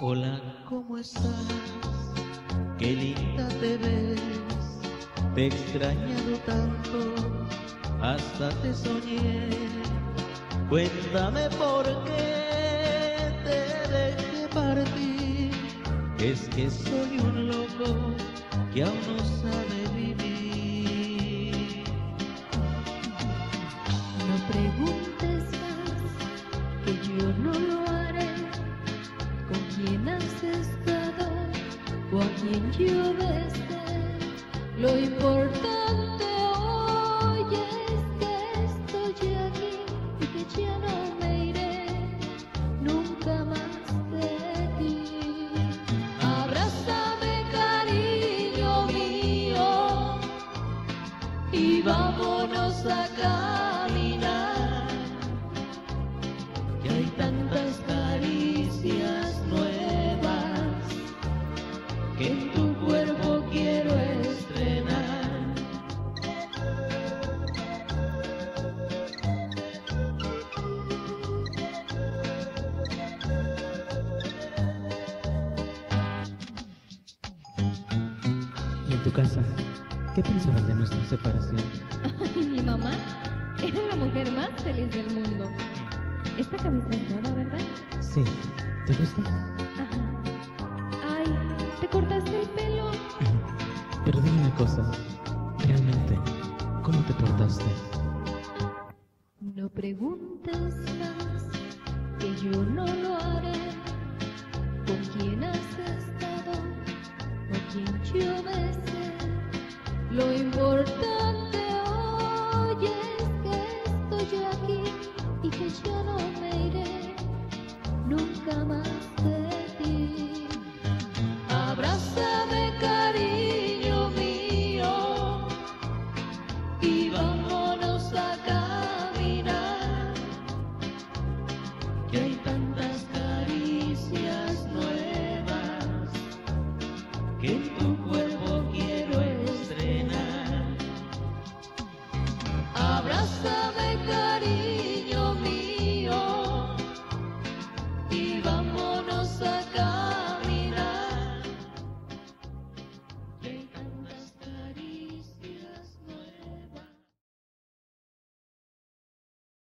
¿cómo estás? Qué linda te ves, te he extrañado tanto, hasta te soñé. Cuéntame por qué te dejé partir, es que soy un loco que aún no sabe vivir. No preguntes más, que yo no lo haré. ¿Con quién has estado o a quién yo besé? Lo importante en tu casa? ¿Qué pensaban de nuestra separación? Y mi mamá era la mujer más feliz del mundo. Esta camisa es nueva, ¿verdad? Sí, ¿te gusta? Ajá. Ay, ¿te cortaste el pelo? Pero dime una cosa, realmente, ¿cómo te portaste? No preguntes más, que yo no lo haré. ¿Con quién has estado? ¿O quién yo besé? Lo importante hoy es que estoy aquí y que yo no me iré nunca más.